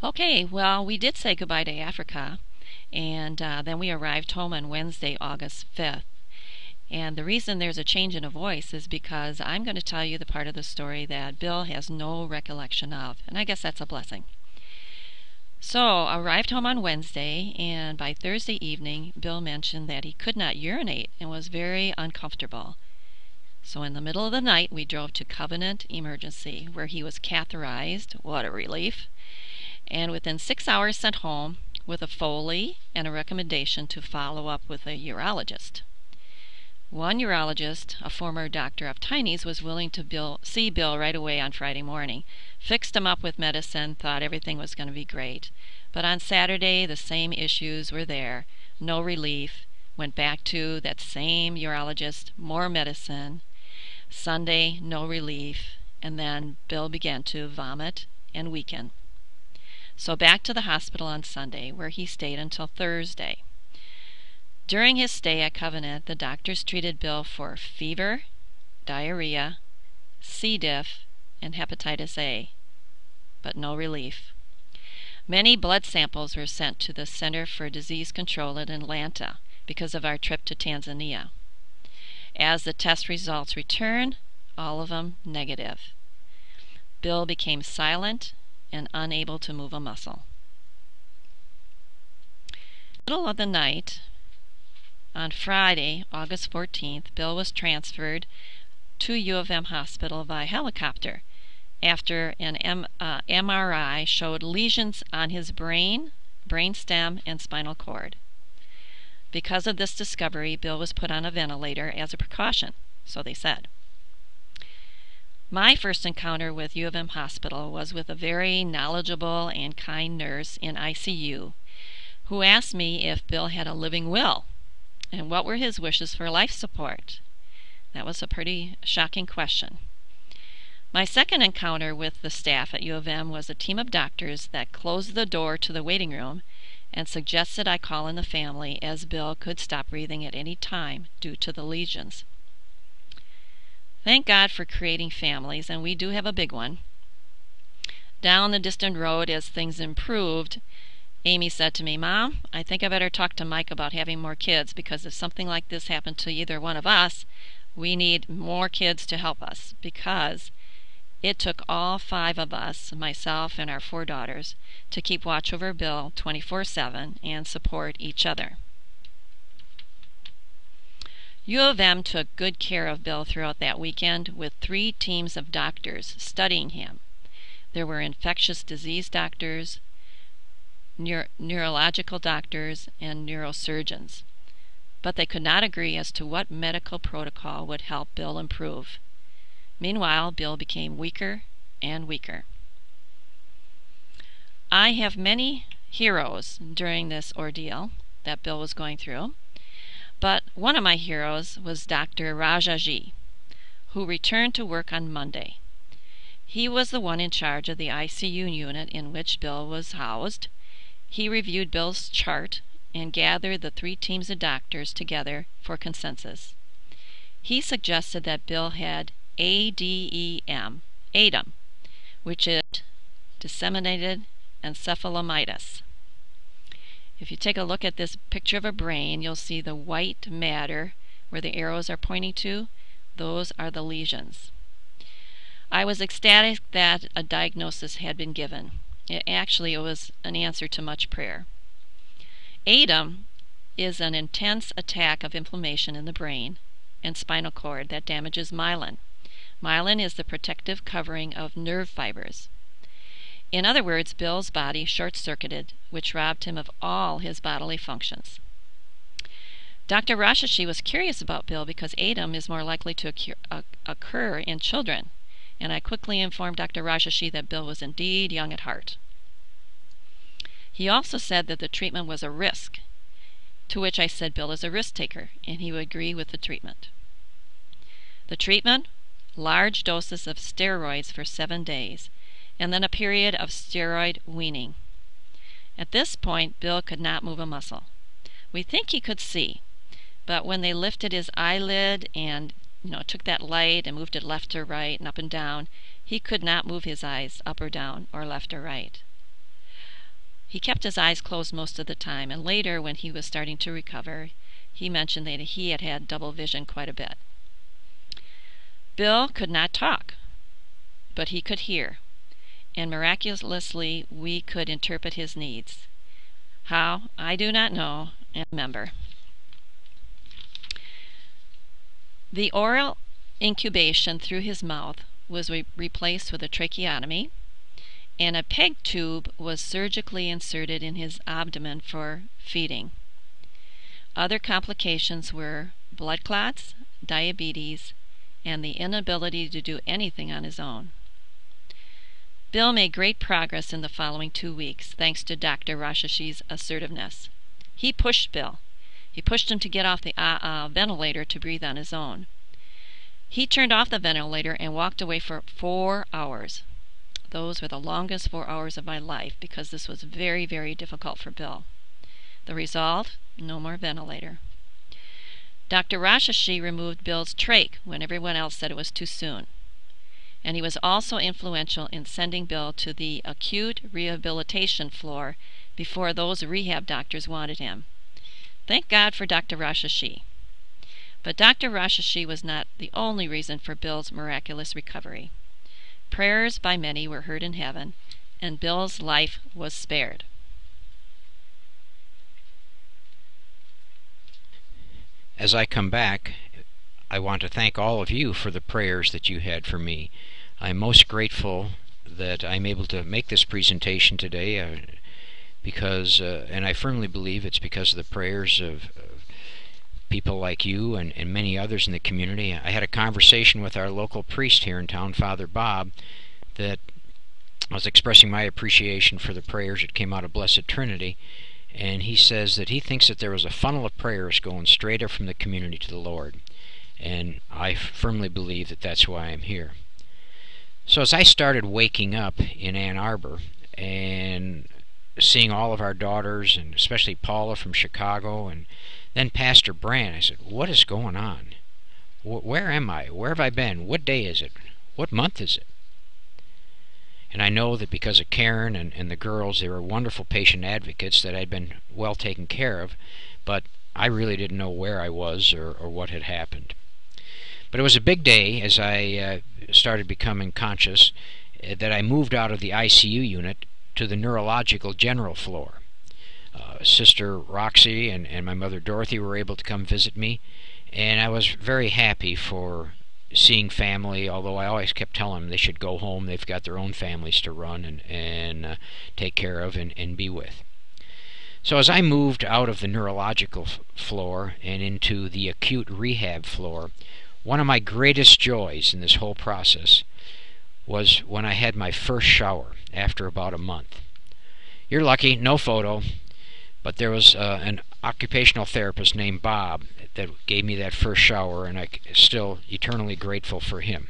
Okay, well, we did say goodbye to Africa, and uh, then we arrived home on Wednesday, August 5th. And the reason there's a change in a voice is because I'm going to tell you the part of the story that Bill has no recollection of, and I guess that's a blessing. So, arrived home on Wednesday, and by Thursday evening, Bill mentioned that he could not urinate and was very uncomfortable. So, in the middle of the night, we drove to Covenant Emergency, where he was catheterized. What a relief! And within six hours sent home with a Foley and a recommendation to follow up with a urologist. One urologist, a former doctor of Tiny's, was willing to bill, see Bill right away on Friday morning. Fixed him up with medicine, thought everything was going to be great. But on Saturday, the same issues were there. No relief. Went back to that same urologist, more medicine. Sunday, no relief. And then Bill began to vomit and weaken. So back to the hospital on Sunday, where he stayed until Thursday. During his stay at Covenant, the doctors treated Bill for fever, diarrhea, C. diff, and hepatitis A, but no relief. Many blood samples were sent to the Center for Disease Control in Atlanta because of our trip to Tanzania. As the test results returned, all of them negative. Bill became silent and unable to move a muscle. Middle of the night, on Friday, August 14th, Bill was transferred to U of M hospital by helicopter after an M, uh, MRI showed lesions on his brain, brainstem, and spinal cord. Because of this discovery, Bill was put on a ventilator as a precaution, so they said. My first encounter with U of M Hospital was with a very knowledgeable and kind nurse in ICU who asked me if Bill had a living will and what were his wishes for life support. That was a pretty shocking question. My second encounter with the staff at U of M was a team of doctors that closed the door to the waiting room and suggested I call in the family as Bill could stop breathing at any time due to the lesions. Thank God for creating families, and we do have a big one. Down the distant road, as things improved, Amy said to me, Mom, I think I better talk to Mike about having more kids because if something like this happened to either one of us, we need more kids to help us because it took all five of us, myself and our four daughters, to keep watch over Bill 24 7 and support each other. U of M took good care of Bill throughout that weekend with three teams of doctors studying him. There were infectious disease doctors, neuro- neurological doctors, and neurosurgeons. But they could not agree as to what medical protocol would help Bill improve. Meanwhile, Bill became weaker and weaker. I have many heroes during this ordeal that Bill was going through. But one of my heroes was Dr. Rajaji, who returned to work on Monday. He was the one in charge of the ICU unit in which Bill was housed. He reviewed Bill's chart and gathered the three teams of doctors together for consensus. He suggested that Bill had ADEM, ADEM, which is disseminated encephalomyelitis. If you take a look at this picture of a brain, you'll see the white matter where the arrows are pointing to. Those are the lesions. I was ecstatic that a diagnosis had been given. It, actually, it was an answer to much prayer. ADEM is an intense attack of inflammation in the brain and spinal cord that damages myelin. Myelin is the protective covering of nerve fibers. In other words, Bill's body short circuited, which robbed him of all his bodily functions. Dr. Rashashi was curious about Bill because ADEM is more likely to uh, occur in children, and I quickly informed Dr. Rashashi that Bill was indeed young at heart. He also said that the treatment was a risk, to which I said Bill is a risk taker, and he would agree with the treatment. The treatment? Large doses of steroids for seven days, and then a period of steroid weaning. At this point, Bill could not move a muscle. We think he could see, but when they lifted his eyelid and you know took that light and moved it left or right and up and down, he could not move his eyes up or down or left or right. He kept his eyes closed most of the time, and later, when he was starting to recover, he mentioned that he had had double vision quite a bit. Bill could not talk, but he could hear, and miraculously we could interpret his needs. How, I do not know and remember. The oral intubation through his mouth was re replaced with a tracheotomy, and a peg tube was surgically inserted in his abdomen for feeding. Other complications were blood clots, diabetes, and the inability to do anything on his own. Bill made great progress in the following two weeks, thanks to Dr. Rashashi's assertiveness. He pushed Bill. He pushed him to get off the uh, uh, ventilator to breathe on his own. He turned off the ventilator and walked away for four hours. Those were the longest four hours of my life because this was very, very difficult for Bill. The result no more ventilator. Dr. Rashashi removed Bill's trach when everyone else said it was too soon. And he was also influential in sending Bill to the acute rehabilitation floor before those rehab doctors wanted him. Thank God for Dr. Rashashi. But Dr. Rashashi was not the only reason for Bill's miraculous recovery. Prayers by many were heard in heaven, and Bill's life was spared. As I come back, I want to thank all of you for the prayers that you had for me. I'm most grateful that I'm able to make this presentation today uh, because, uh, and I firmly believe it's because of the prayers of, of people like you and, and many others in the community. I had a conversation with our local priest here in town, Father Bob, that I was expressing my appreciation for the prayers that came out of Blessed Trinity and he says that he thinks that there was a funnel of prayers going straight up from the community to the Lord. And I firmly believe that that's why I'm here. So as I started waking up in Ann Arbor and seeing all of our daughters, and especially Paula from Chicago, and then Pastor Brand, I said, What is going on? Where am I? Where have I been? What day is it? What month is it? And I know that because of Karen and, and the girls, they were wonderful patient advocates that I'd been well taken care of, but I really didn't know where I was or, or what had happened. But it was a big day as I uh, started becoming conscious uh, that I moved out of the ICU unit to the neurological general floor. Uh, Sister Roxy and, and my mother Dorothy were able to come visit me, and I was very happy for seeing family, although I always kept telling them they should go home. They've got their own families to run and, and uh, take care of and, and be with. So as I moved out of the neurological floor and into the acute rehab floor, one of my greatest joys in this whole process was when I had my first shower after about a month. You're lucky, no photo, but there was uh, an occupational therapist named Bob that gave me that first shower, and I'm still eternally grateful for him.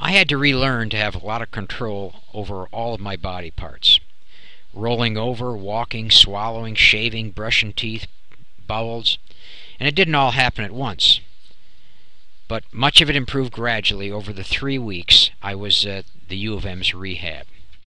I had to relearn to have a lot of control over all of my body parts. Rolling over, walking, swallowing, shaving, brushing teeth, bowels, and it didn't all happen at once. But much of it improved gradually over the three weeks I was at the U of M's rehab.